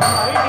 Đồng.